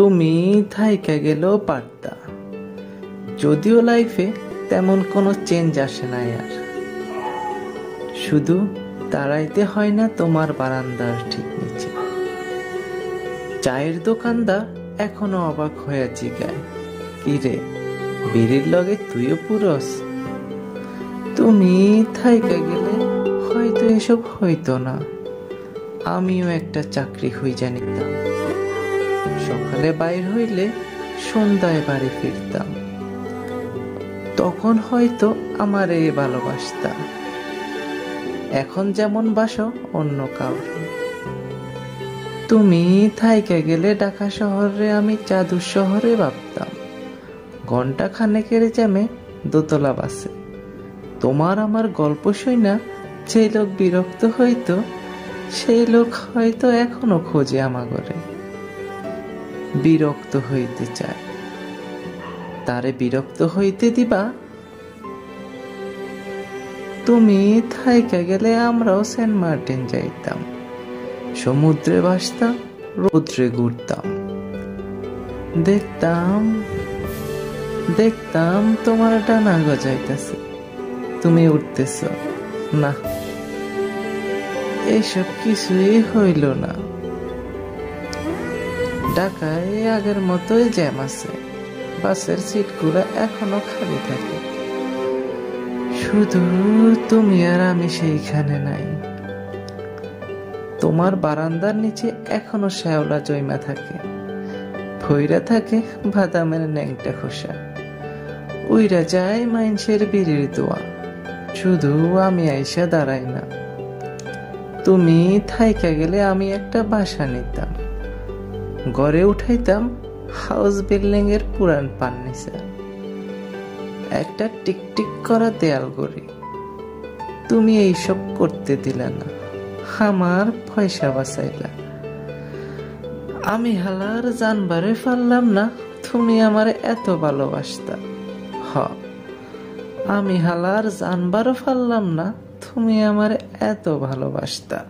তুমি থাইকা গেলেও পারতা। যদিও লাইফে তেমন কোনো চেঞ্জ আসে না আর। শুধু দাঁড়াইতে হয় না তোমার বারান্দার ঠিক নিচে। চায়ের দোকানদার এখনও অবাক হয়ে জিগায়, কি রে, বিড়ির লগে তুইও পুরস? তুমি থাইকা গেলে হয়তো এসব হইতো না। আমিও একটা চাকরি হই জানিতাম সকালে বাইর হইলে সন্ধ্যায় বাড়ি ফিরতাম। তখন হয়তো আমার এই ভালোবাসতাম এখন যেমন বাসো, অন্য কাউরে। তুমি থাইকে গেলে ঢাকা শহরে আমি জাদুর শহরে ভাবতাম। ঘণ্টা খানেকের জ্যামে দোতলা বাসে। তোমার আমার গল্প শুই না যে লোক বিরক্ত হইতো, সেই লোক হয়তো এখনও খোঁজে আমাগরে। বিরক্ত হইতে চায়। তারে বিরক্ত হইতে দিবা? তুমি থাইকা গেলে আমরাও সেন্ট মার্টিন যাইতাম। সমুদ্রে ভাসতাম, রৌদ্রে ঘুরতাম। দেখতাম দেখতাম তোমার ডানা গজাইতেছে। তুমি উঠতেছ, না এইসব কিছুই হইল না। ঢাকায় আগের মতোই জ্যাম আছে। বাসের সিটগুলো এখনও খালি থাকে। শুধু তুমি আর আমি সেইখানে নাই। তোমার বারান্দার নিচে এখনও শ্যাওলা জৈমা থাকে। ভৈরা থাকে বাদামের ন্যাংটা খোসা। উইরা যায় মাইনসের বিড়ির দোয়া। শুধু আমি আইসা দাঁড়াই না। তুমি থাইকা গেলে আমি একটা বাসা নিতাম। গড়ে উঠাইতাম হাউস বিল্ডিং এর পুরান ফার্নিচার। একটা টিকটিক করা দেয়াল গড়ি। তুমি এইসব করতে দিলে না। আমার পয়সা বাঁচাইলা। আমি হালার জানবারে পারলাম না, তুমি আমার এত ভালোবাসতা। হ, আমি হালার জানবারও পারলাম না, তুমি আমার এত ভালোবাসতা।